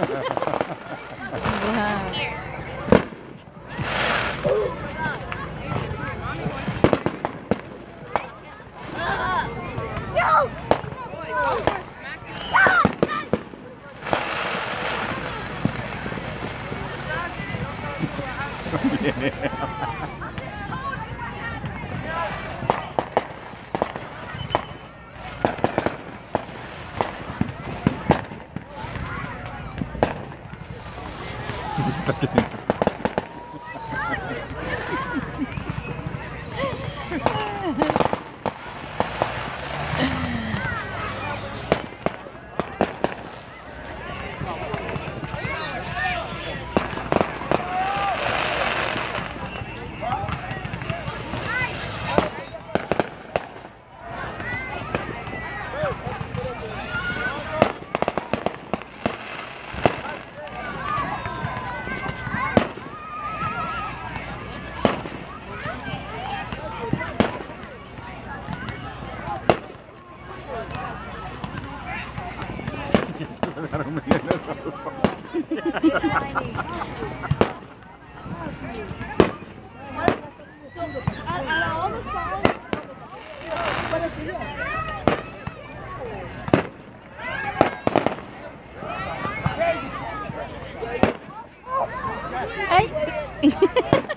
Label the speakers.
Speaker 1: yeah. Gracias.
Speaker 2: Ai!